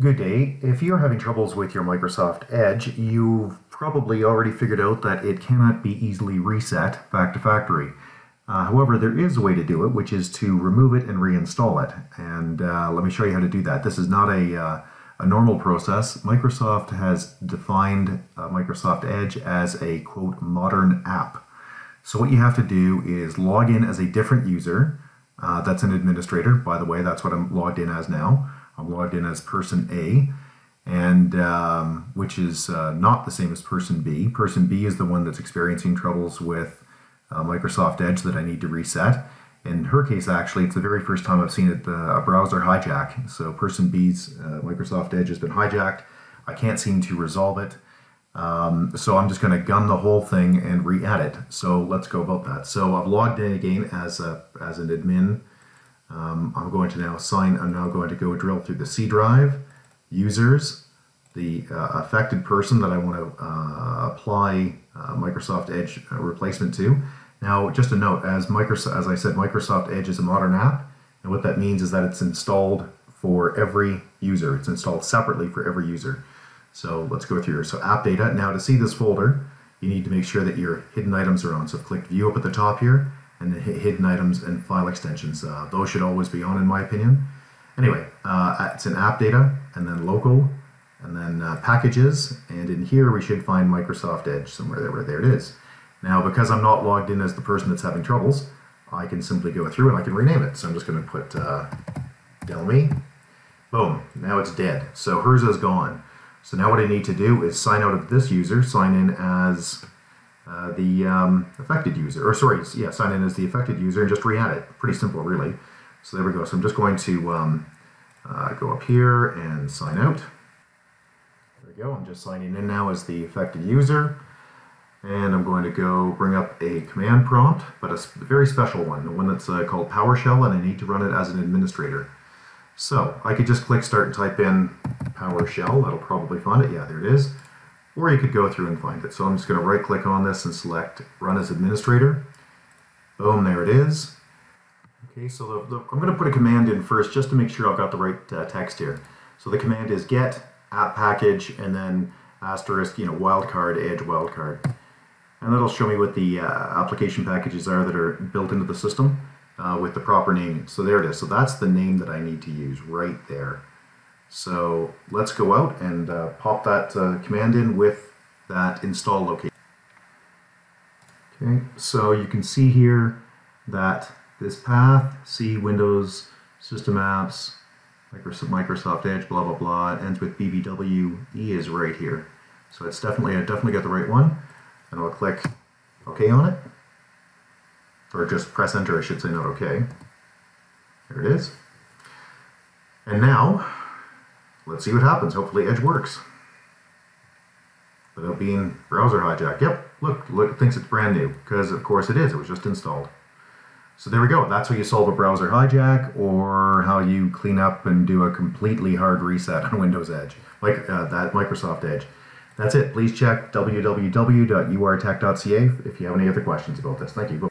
Good day. If you're having troubles with your Microsoft Edge, you've probably already figured out that it cannot be easily reset back to factory. Uh, however, there is a way to do it, which is to remove it and reinstall it. And uh, let me show you how to do that. This is not a, uh, a normal process. Microsoft has defined uh, Microsoft Edge as a, quote, modern app. So what you have to do is log in as a different user. Uh, that's an administrator, by the way, that's what I'm logged in as now. I'm logged in as person A, and um, which is uh, not the same as person B. Person B is the one that's experiencing troubles with uh, Microsoft Edge that I need to reset. In her case, actually, it's the very first time I've seen it, uh, a browser hijack. So person B's uh, Microsoft Edge has been hijacked. I can't seem to resolve it. Um, so I'm just going to gun the whole thing and re-edit. So let's go about that. So I've logged in again as, a, as an admin um, I'm going to now sign, I'm now going to go drill through the C drive, users, the uh, affected person that I want to uh, apply uh, Microsoft Edge uh, replacement to. Now, just a note, as Microsoft, as I said, Microsoft Edge is a modern app, and what that means is that it's installed for every user. It's installed separately for every user. So let's go through here. So app data. Now to see this folder, you need to make sure that your hidden items are on. So click view up at the top here and hidden items and file extensions. Uh, those should always be on in my opinion. Anyway, uh, it's an app data and then local and then uh, packages and in here we should find Microsoft Edge somewhere there, where there it is. Now because I'm not logged in as the person that's having troubles, I can simply go through and I can rename it. So I'm just going to put uh, Delmy. Boom, now it's dead. So hers is gone. So now what I need to do is sign out of this user, sign in as uh, the um, affected user, or sorry, yeah, sign in as the affected user and just re-add it. Pretty simple, really. So there we go. So I'm just going to um, uh, go up here and sign out. There we go. I'm just signing in now as the affected user. And I'm going to go bring up a command prompt, but a very special one, the one that's uh, called PowerShell, and I need to run it as an administrator. So I could just click start and type in PowerShell. That'll probably find it. Yeah, there it is or you could go through and find it. So I'm just going to right click on this and select Run as Administrator. Boom, there it is. Okay, so the, the, I'm going to put a command in first just to make sure I've got the right uh, text here. So the command is get app package and then asterisk, you know, wildcard, edge wildcard. And that'll show me what the uh, application packages are that are built into the system uh, with the proper name. So there it is. So that's the name that I need to use right there. So let's go out and uh, pop that uh, command in with that install location. Okay, so you can see here that this path, C, Windows, System Apps, Microsoft Edge, blah, blah, blah, ends with BBWE is right here. So it's definitely, I definitely got the right one. And I'll click OK on it. Or just press enter, I should say, not OK. There it is. And now let's see what happens. Hopefully Edge works. Without being browser hijacked. Yep, look, look, it thinks it's brand new, because of course it is, it was just installed. So there we go, that's how you solve a browser hijack, or how you clean up and do a completely hard reset on Windows Edge, like uh, that Microsoft Edge. That's it, please check www.urtech.ca if you have any other questions about this. Thank you.